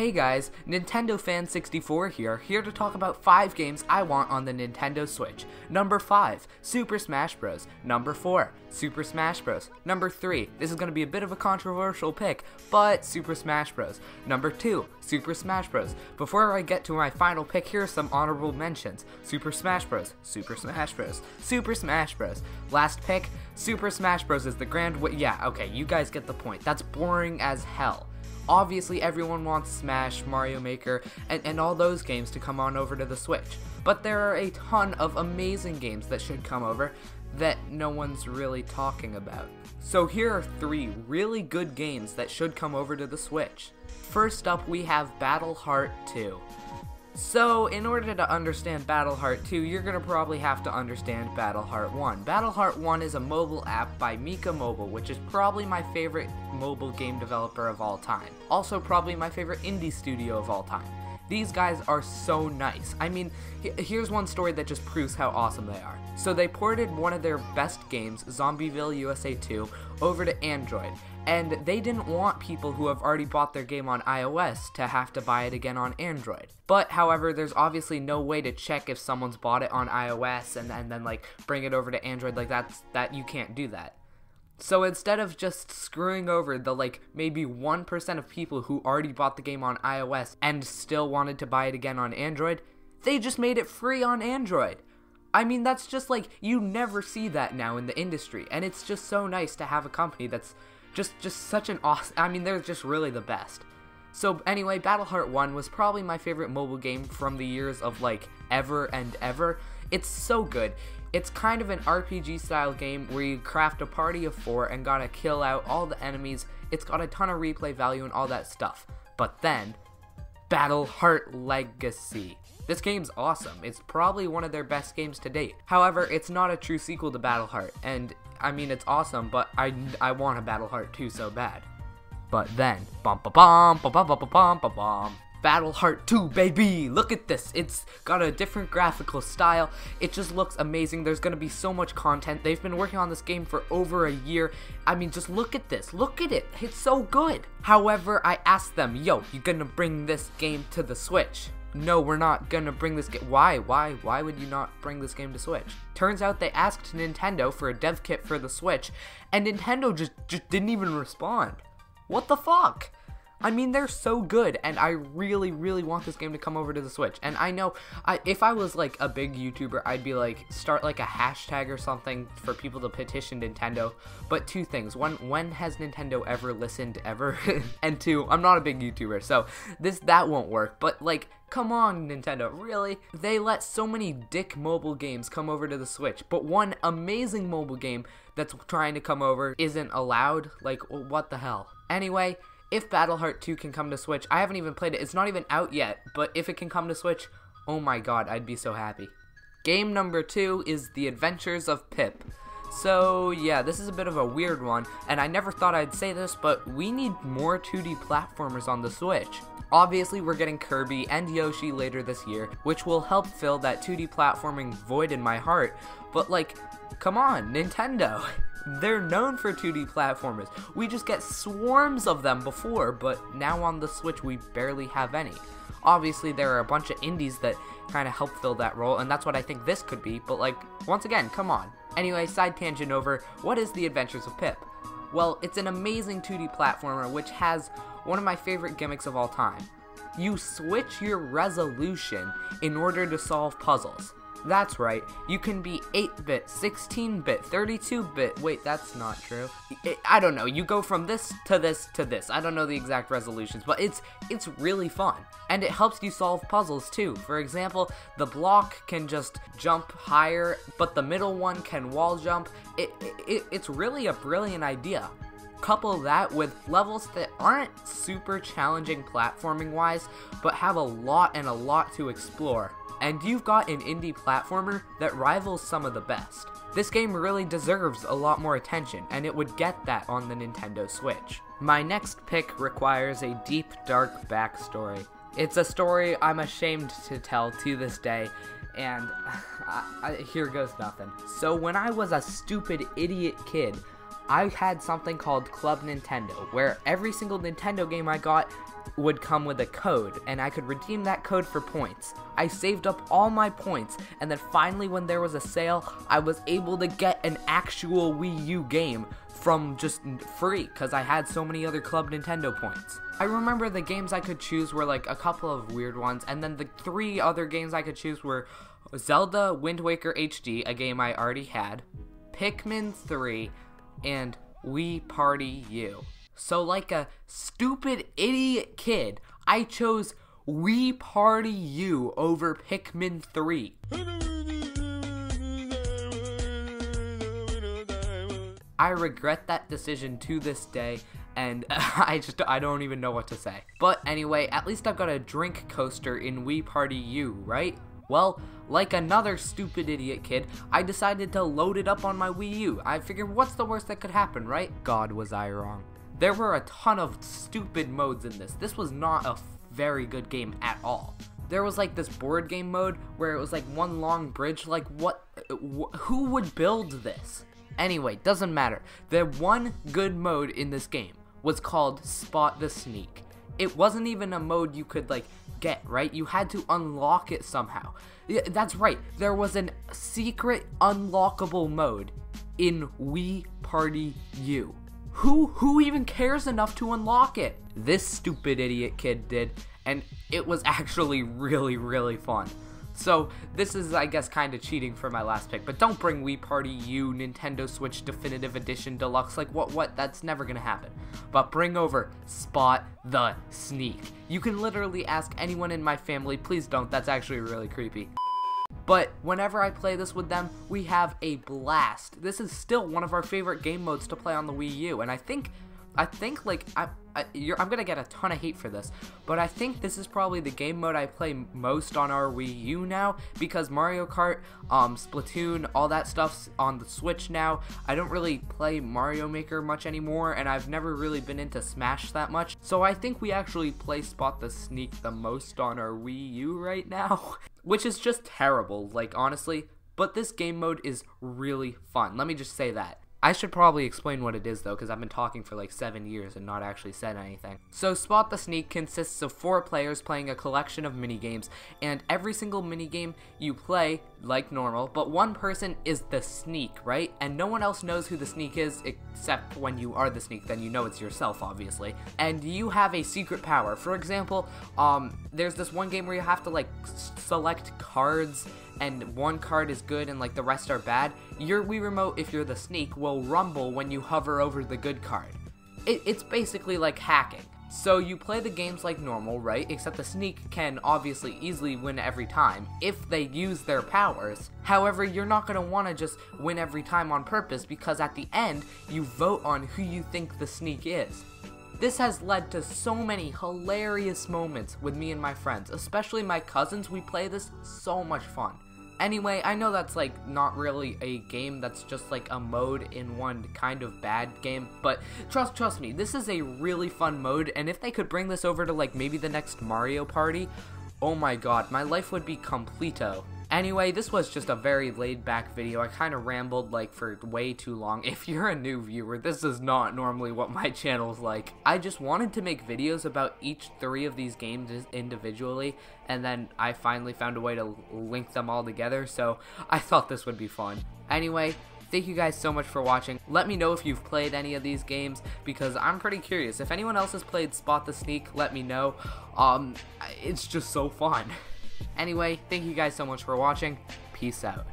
Hey guys, Nintendo Fan 64 here, here to talk about 5 games I want on the Nintendo Switch. Number 5, Super Smash Bros. Number 4, Super Smash Bros. Number 3, this is going to be a bit of a controversial pick, but Super Smash Bros. Number 2, Super Smash Bros. Before I get to my final pick, here are some honorable mentions. Super Smash Bros. Super Smash Bros. Super Smash Bros. Last pick, Super Smash Bros. is the grand yeah, okay, you guys get the point. That's boring as hell. Obviously, everyone wants Smash, Mario Maker, and, and all those games to come on over to the Switch. But there are a ton of amazing games that should come over that no one's really talking about. So here are three really good games that should come over to the Switch. First up, we have Battleheart 2. So, in order to understand Battleheart 2, you're going to probably have to understand Battleheart 1. Battleheart 1 is a mobile app by Mika Mobile, which is probably my favorite mobile game developer of all time. Also, probably my favorite indie studio of all time. These guys are so nice. I mean, here's one story that just proves how awesome they are. So they ported one of their best games, Zombieville USA 2, over to Android, and they didn't want people who have already bought their game on iOS to have to buy it again on Android. But however, there's obviously no way to check if someone's bought it on iOS and, and then like bring it over to Android like that's that you can't do that. So instead of just screwing over the like maybe 1% of people who already bought the game on iOS and still wanted to buy it again on Android, they just made it free on Android. I mean, that's just like you never see that now in the industry, and it's just so nice to have a company that's just just such an awesome. I mean, they're just really the best. So anyway, Battleheart 1 was probably my favorite mobile game from the years of like ever and ever. It's so good. It's kind of an RPG style game where you craft a party of four and gotta kill out all the enemies. It's got a ton of replay value and all that stuff. But then, Battleheart Legacy. This game's awesome. It's probably one of their best games to date. However, it's not a true sequel to Battleheart, and I mean, it's awesome, but I, I want a Battleheart 2 so bad. But then, bum ba bum ba bum ba bum ba bum. Battleheart 2, baby! Look at this. It's got a different graphical style. It just looks amazing. There's gonna be so much content. They've been working on this game for over a year. I mean, just look at this. Look at it. It's so good. However, I asked them, yo, you gonna bring this game to the Switch? no, we're not gonna bring this game. Why? Why? Why would you not bring this game to Switch? Turns out they asked Nintendo for a dev kit for the Switch, and Nintendo just, just didn't even respond. What the fuck? I mean, they're so good, and I really, really want this game to come over to the Switch. And I know, I, if I was like a big YouTuber, I'd be like, start like a hashtag or something for people to petition Nintendo. But two things: one, when has Nintendo ever listened ever? and two, I'm not a big YouTuber, so this that won't work. But like, come on, Nintendo, really? They let so many dick mobile games come over to the Switch, but one amazing mobile game that's trying to come over isn't allowed. Like, what the hell? Anyway, if Battleheart 2 can come to Switch, I haven't even played it. It's not even out yet, but if it can come to Switch, oh my god, I'd be so happy. Game number 2 is The Adventures of Pip. So, yeah, this is a bit of a weird one, and I never thought I'd say this, but we need more 2D platformers on the Switch. Obviously, we're getting Kirby and Yoshi later this year, which will help fill that 2D platforming void in my heart, but like, come on, Nintendo! They're known for 2D platformers. We just get swarms of them before, but now on the Switch we barely have any. Obviously, there are a bunch of indies that kind of help fill that role, and that's what I think this could be, but like, once again, come on. Anyway, side tangent over, what is The Adventures of Pip? Well, it's an amazing 2D platformer which has one of my favorite gimmicks of all time. You switch your resolution in order to solve puzzles. That's right, you can be 8-bit, 16-bit, 32-bit, wait, that's not true. I don't know, you go from this to this to this. I don't know the exact resolutions, but it's it's really fun. And it helps you solve puzzles too. For example, the block can just jump higher, but the middle one can wall jump. It, it It's really a brilliant idea. Couple that with levels that aren't super challenging platforming wise, but have a lot and a lot to explore and you've got an indie platformer that rivals some of the best. This game really deserves a lot more attention, and it would get that on the Nintendo Switch. My next pick requires a deep, dark backstory. It's a story I'm ashamed to tell to this day, and I, I, here goes nothing. So, when I was a stupid idiot kid, I had something called Club Nintendo, where every single Nintendo game I got would come with a code, and I could redeem that code for points. I saved up all my points, and then finally, when there was a sale, I was able to get an actual Wii U game from just free because I had so many other Club Nintendo points. I remember the games I could choose were like a couple of weird ones, and then the three other games I could choose were Zelda Wind Waker HD, a game I already had, Pikmin 3, and Wii Party U. So, like a stupid idiot kid, I chose Wii Party U over Pikmin 3. I regret that decision to this day, and I just I don't even know what to say. But anyway, at least I've got a drink coaster in Wii Party U, right? Well, like another stupid idiot kid, I decided to load it up on my Wii U. I figured what's the worst that could happen, right? God, was I wrong. There were a ton of stupid modes in this. This was not a very good game at all. There was like this board game mode where it was like one long bridge. Like, what? Wh who would build this? Anyway, doesn't matter. The one good mode in this game was called Spot the Sneak. It wasn't even a mode you could like get, right? You had to unlock it somehow. Yeah, that's right. There was an secret unlockable mode in Wii Party U. Who who even cares enough to unlock it? This stupid idiot kid did, and it was actually really really fun. So this is, I guess, kind of cheating for my last pick. But don't bring Wii Party U Nintendo Switch Definitive Edition Deluxe. Like, what, what? That's never gonna happen. But bring over Spot the Sneak. You can literally ask anyone in my family. Please don't. That's actually really creepy. But whenever I play this with them, we have a blast. This is still one of our favorite game modes to play on the Wii U, and I think, I think like I, I am gonna get a ton of hate for this, but I think this is probably the game mode I play most on our Wii U now because Mario Kart, um, Splatoon, all that stuff's on the Switch now. I don't really play Mario Maker much anymore, and I've never really been into Smash that much. So I think we actually play Spot the Sneak the most on our Wii U right now. which is just terrible, like honestly. But this game mode is really fun. Let me just say that. I should probably explain what it is though, because I've been talking for like 7 years and not actually said anything. So Spot the Sneak consists of 4 players playing a collection of minigames, and every single minigame you play, like normal, but one person is the sneak, right? And no one else knows who the sneak is, except when you are the sneak, then you know it's yourself, obviously. And you have a secret power. For example, um, there's this one game where you have to like select cards and one card is good and like the rest are bad, your Wii Remote, if you're the sneak, will rumble when you hover over the good card. It, it's basically like hacking. So you play the games like normal, right? Except the sneak can obviously easily win every time if they use their powers. However, you're not going to want to just win every time on purpose because at the end, you vote on who you think the sneak is. This has led to so many hilarious moments with me and my friends, especially my cousins. We play this so much fun. Anyway, I know that's like not really a game, that's just like a mode in one kind of bad game, but trust trust me, this is a really fun mode, and if they could bring this over to like maybe the next Mario Party, oh my god, my life would be completo. Anyway, this was just a very laid back video. I kind of rambled like for way too long. If you're a new viewer, this is not normally what my channel's like. I just wanted to make videos about each three of these games individually, and then I finally found a way to link them all together, so I thought this would be fun. Anyway, thank you guys so much for watching. Let me know if you've played any of these games because I'm pretty curious. If anyone else has played Spot the Sneak, let me know. Um, it's just so fun. Anyway, thank you guys so much for watching. Peace out.